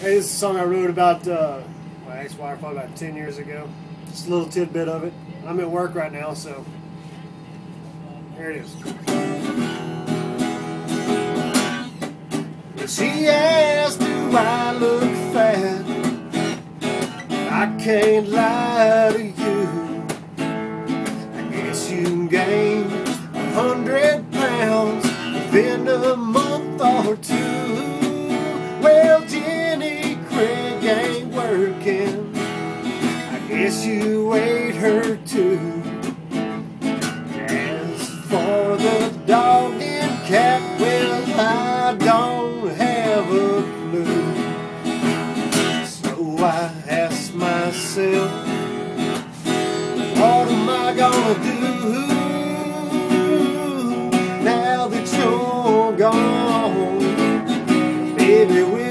Hey, this is a song I wrote about uh, my ex-wife about 10 years ago. Just a little tidbit of it. I'm at work right now, so here it is. She asked, do I look fat? I can't lie to you. I guess you gained a hundred pounds within a month or two. Guess you ate her too. As for the dog and cat, well, I don't have a clue. So I ask myself, what am I gonna do now that you're gone? Baby,